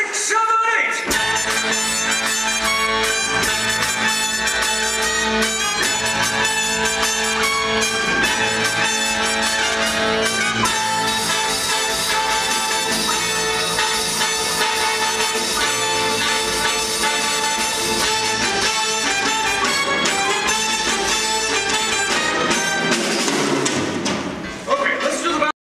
six, seven.